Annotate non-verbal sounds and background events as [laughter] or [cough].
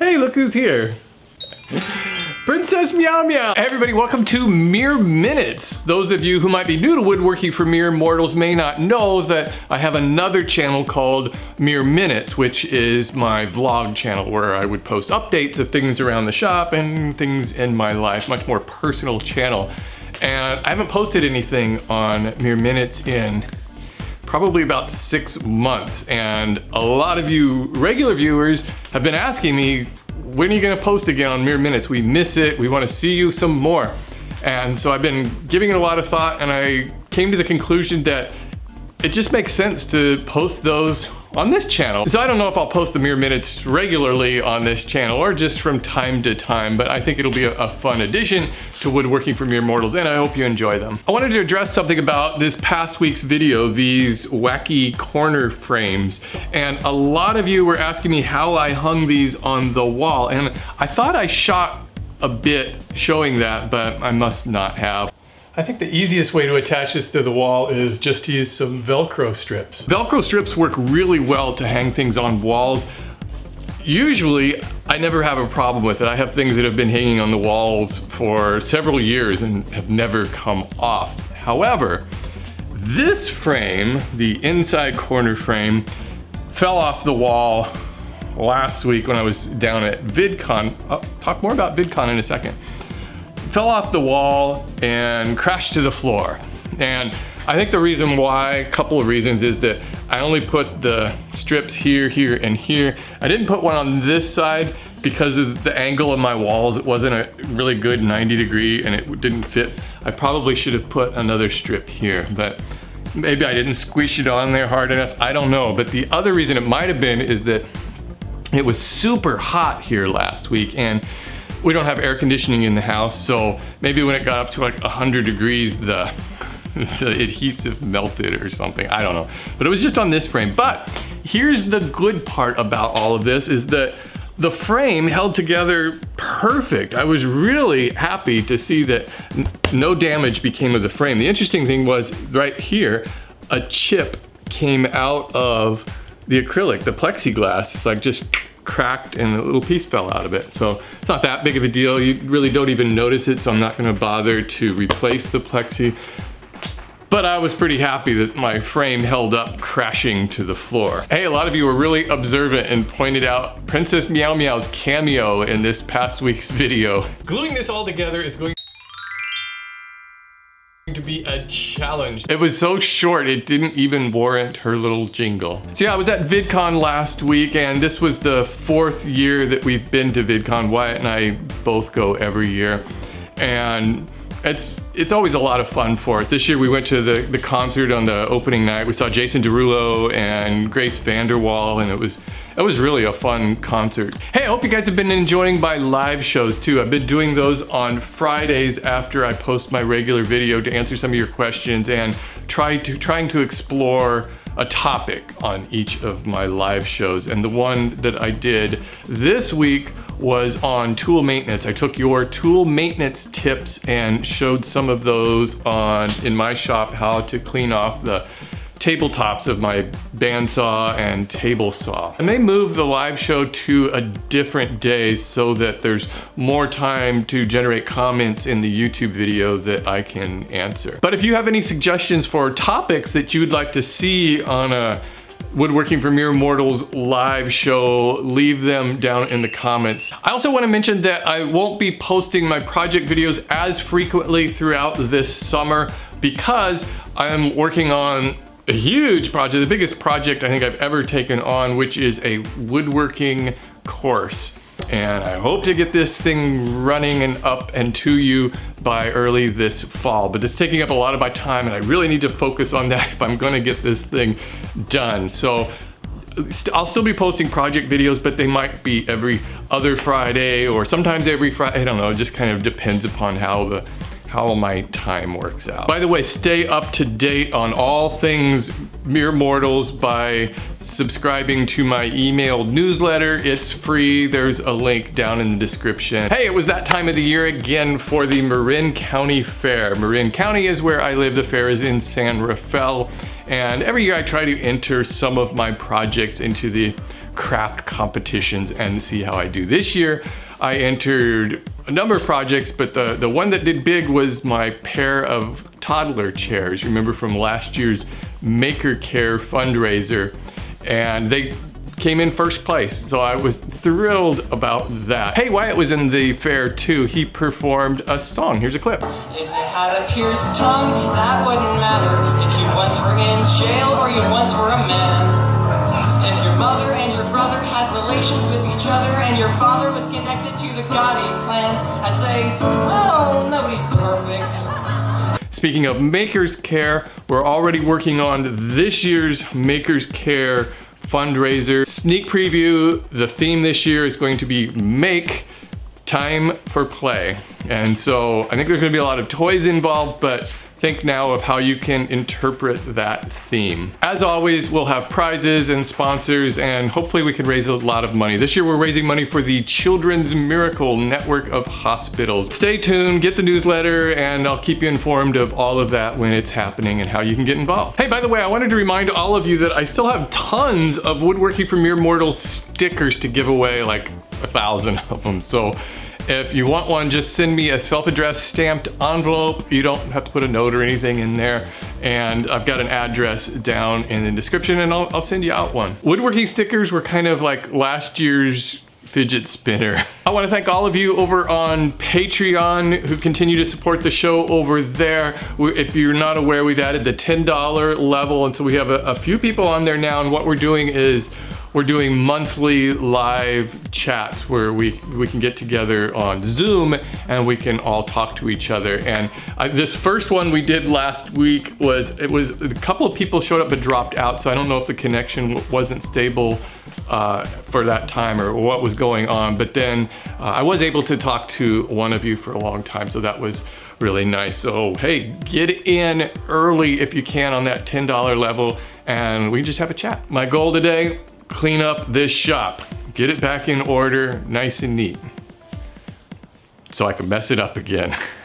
Hey, look who's here. Princess Meow Meow. Hey everybody, welcome to Mere Minutes. Those of you who might be new to woodworking for mere mortals may not know that I have another channel called Mere Minutes, which is my vlog channel where I would post updates of things around the shop and things in my life, much more personal channel. And I haven't posted anything on Mere Minutes in probably about six months. And a lot of you regular viewers have been asking me, when are you gonna post again on Mere Minutes? We miss it, we wanna see you some more. And so I've been giving it a lot of thought and I came to the conclusion that it just makes sense to post those on this channel. So I don't know if I'll post the Mere Minutes regularly on this channel or just from time to time, but I think it'll be a, a, fun addition to Woodworking for Mere Mortals and I hope you enjoy them. I wanted to address something about this past week's video, these wacky corner frames. And a lot of you were asking me how I hung these on the wall and I thought I shot a bit showing that, but I must not have. I think the easiest way to attach this to the wall is just to use some Velcro strips. Velcro strips work really well to hang things on walls. Usually, I never have a problem with it. I have things that have been hanging on the walls for several years and have never come off. However, this frame, the inside corner frame, fell off the wall last week when I was down at VidCon. I'll talk more about VidCon in a second fell off the wall and crashed to the floor. And I think the reason why, a couple of reasons, is that I only put the strips here, here, and here. I didn't put one on this side because of the angle of my walls. It wasn't a really good 90 degree and it didn't fit. I probably should have put another strip here, but maybe I didn't squish it on there hard enough. I don't know. But the other reason it might have been is that it was super hot here last week and we don't have air conditioning in the house, so maybe when it got up to like 100 degrees, the, [laughs] the adhesive melted or something, I don't know. But it was just on this frame. But here's the good part about all of this is that the frame held together perfect. I was really happy to see that no damage became of the frame. The interesting thing was right here, a chip came out of the acrylic, the plexiglass. It's like just cracked and a little piece fell out of it. So it's not that big of a deal. You really don't even notice it, so I'm not gonna bother to replace the plexi. But I was pretty happy that my frame held up crashing to the floor. Hey, a lot of you were really observant and pointed out Princess Meow Meow's cameo in this past week's video. Gluing this all together is going challenge. It was so short, it didn't even warrant her little jingle. So yeah, I was at VidCon last week and this was the fourth year that we've been to VidCon. Wyatt and I both go every year. And it's it's always a lot of fun for us. This year we went to the, the concert on the opening night. We saw Jason Derulo and Grace VanderWaal and it was it was really a fun concert. Hey, I hope you guys have been enjoying my live shows too. I've been doing those on Fridays after I post my regular video to answer some of your questions and try to trying to explore a topic on each of my live shows. And the one that I did this week was on tool maintenance. I took your tool maintenance tips and showed some of those on in my shop how to clean off the tabletops of my bandsaw and table saw. And they move the live show to a different day so that there's more time to generate comments in the YouTube video that I can answer. But if you have any suggestions for topics that you'd like to see on a Woodworking for Mere Mortals live show, leave them down in the comments. I also want to mention that I won't be posting my project videos as frequently throughout this summer because I'm working on a huge project, the biggest project I think I've ever taken on, which is a woodworking course. And I hope to get this thing running and up and to you by early this fall. But it's taking up a lot of my time and I really need to focus on [laughs] that if I'm gonna get this thing done. So I'll still be posting project videos, but they might be every other Friday or sometimes every Friday. I don't know, it just kind of depends upon how the how my time works out. By the way, stay up to date on all things Mere Mortals by subscribing to my email newsletter. It's free. There's a link down in the description. Hey, it was that time of the year again for the Marin County Fair. Marin County is where I live. The fair is in San Rafael. And every year I try to enter some of my projects into the craft competitions and see how I do. This year, I entered a number of projects, but the, the one that did big was my pair of toddler chairs. Remember from last year's Maker Care fundraiser. And they came in first place, so I was thrilled about that. Hey Wyatt was in the fair too. He performed a song. Here's a clip. If you had a pierced tongue, that wouldn't matter. If you once were in jail or you once were a man. If your mother and your brother relations with each other and your father was connected to the Gotti clan, I'd say, well, nobody's perfect. Speaking of Makers Care, we're already working on this year's Makers Care fundraiser. Sneak preview, the theme this year is going to be Make Time for Play. And so I think there's gonna be a lot of toys involved, but think now of how you can interpret that theme. As always, we'll have prizes and sponsors and hopefully we can raise a lot of money. This year we're raising money for the Children's Miracle Network of Hospitals. Stay tuned, get the newsletter, and I'll keep you informed of all of that when it's happening and how you can get involved. Hey, by the way, I wanted to remind all of you that I still have tons of Woodworking for Mere Mortals stickers to give away, like a thousand of them. So if you want one, just send me a self-addressed stamped envelope. You don't have to put a note or anything in there. And I've got an address down in the description and I'll, I'll send you out one. Woodworking stickers were kind of like last year's fidget spinner. [laughs] I wanna thank all of you over on Patreon who continue to support the show over there. If you're not aware, we've added the $10 level and so we have a, a few people on there now and what we're doing is we're doing monthly live chats where we, we can get together on Zoom and we can all talk to each other. And I, this first one we did last week was, it was, a couple of people showed up but dropped out, so I don't know if the connection wasn't stable uh, for that time or what was going on. But then uh, I was able to talk to one of you for a long time, so that was really nice. So hey, get in early if you can on that $10 level and we can just have a chat. My goal today, clean up this shop, get it back in order, nice and neat, so I can mess it up again. [laughs]